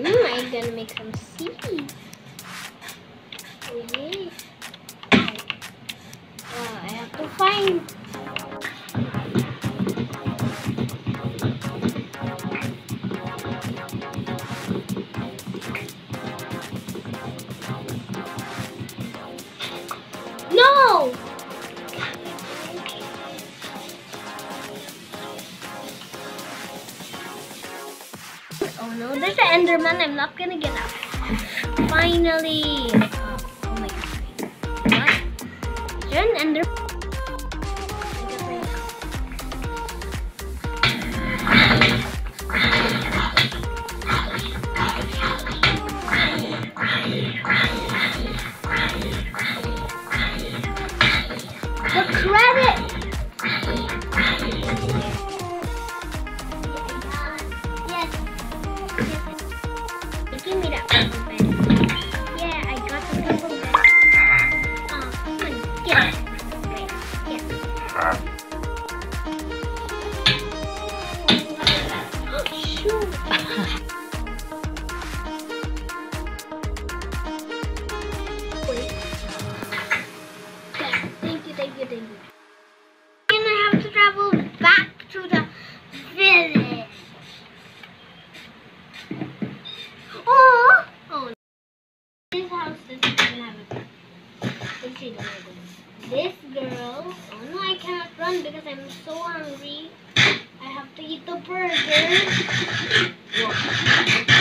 Mm, I'm gonna make some seeds. Oh yeah. Oh, I have to find Oh no, there's an Enderman. I'm not gonna get out. Finally! Oh my god. What? Is there an Ender? To the village. Oh, oh. This house a way This girl. Oh no, I cannot run because I'm so hungry. I have to eat the burger. Whoa.